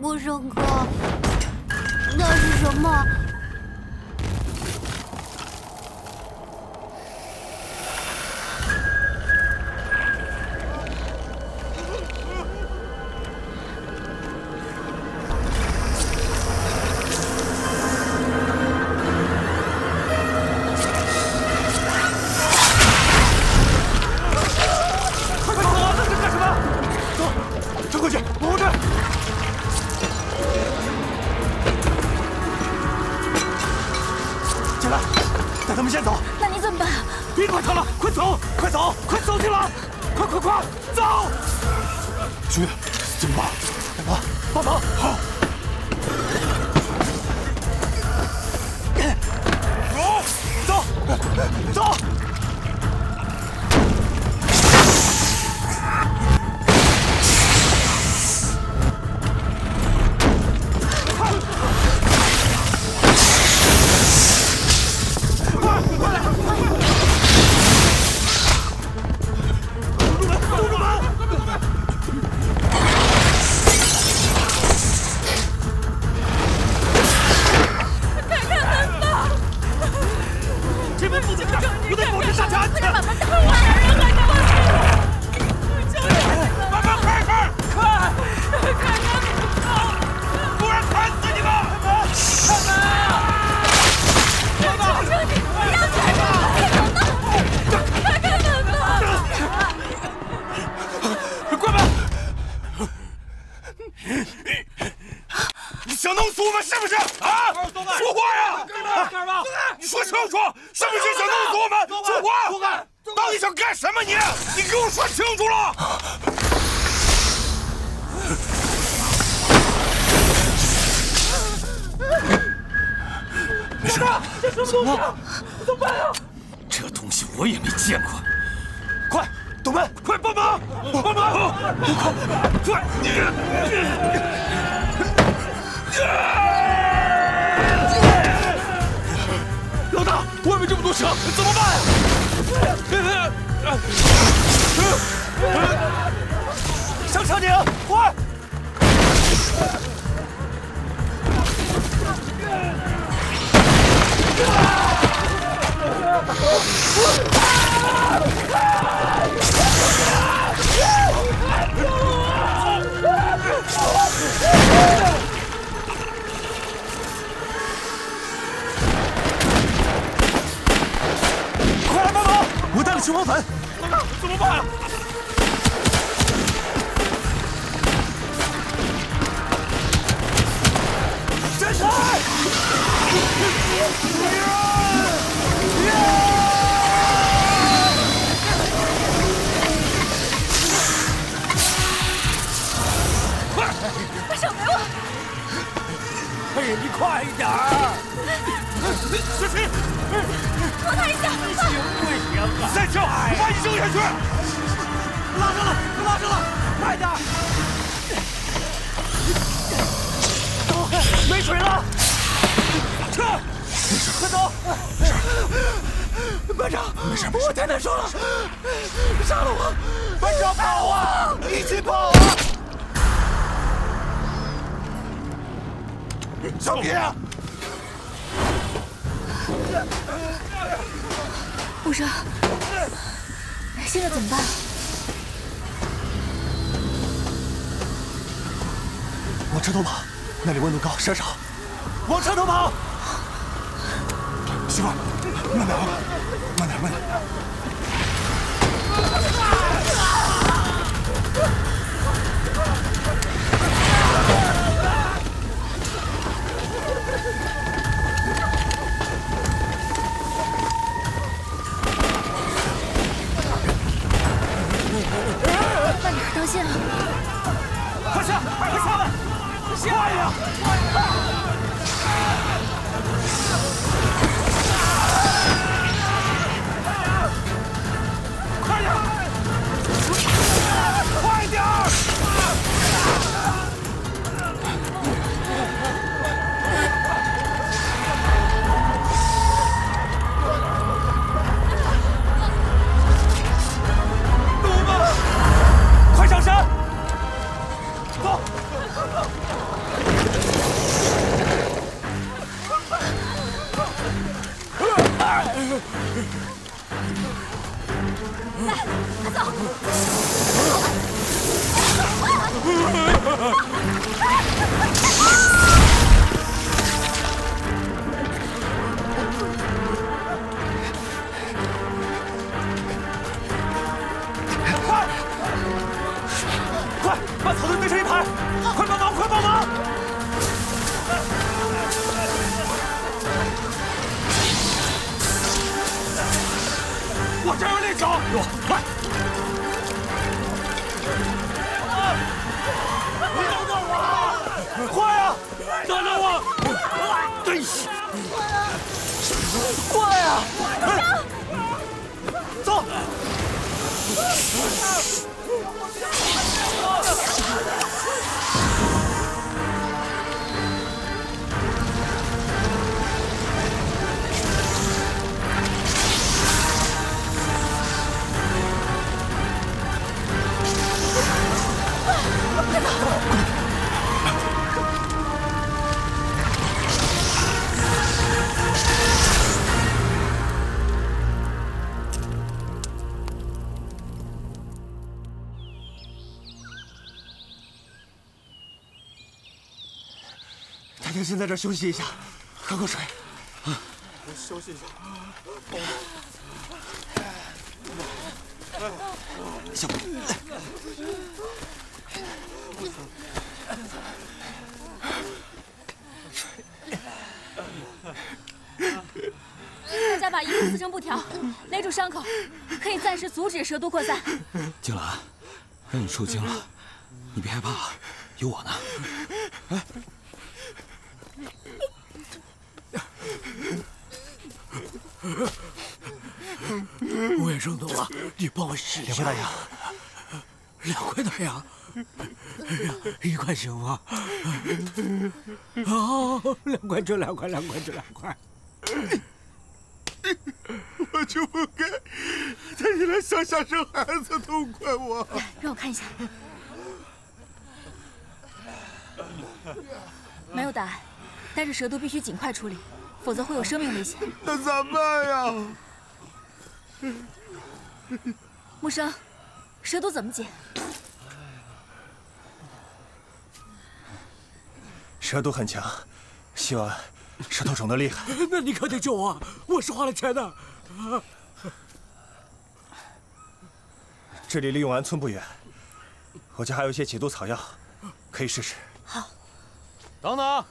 木生哥，那是什么？你怎么办？别管他了，快走，快走，快走进来，快快快，走！兄弟，怎么办？帮忙，帮忙！好。走，走，走！什么你？你给我说清楚了！没事，这什么东西？怎么办啊？这东西我也没见过。快，董门，快帮忙！帮忙！快！老大，外面这么多车，怎么办？上车顶，快一点儿！小心！扶他一下。行不行啊？再跳，把你扔下去！拉上了，拉上了，快点！走，没水了，撤！快走！班长，没事，我太难受了，杀了我！班长跑啊！一起小皮，武生，现在怎么办？往车头跑，那里温度高，山少。往车头跑。媳妇儿，慢点啊，慢点，慢点。慢快呀，快点，快点，快点，快点，快上山，走，走。来，走。等等我！哎呀！过来呀！走！先在这儿休息一下，喝口水。我休息一下。小贝，大家把衣服撕成布条，勒住伤口，可以暂时阻止蛇毒扩散。静兰，让你受惊了，你别害怕，有我呢。我也中毒了，你帮我试一下。两块大洋，两块大洋，一块行吗？哦，两块就两块，两块就两块。我就不该在你来乡下生孩子，痛快我。让我看一下，没有答案，但是蛇毒必须尽快处理，否则会有生命危险。那咋办呀？木生，蛇毒怎么解？蛇毒很强，希望蛇头肿得厉害。那你可得救我，我是花了钱的。这里离永安村不远，我家还有一些解毒草药，可以试试。好，等等，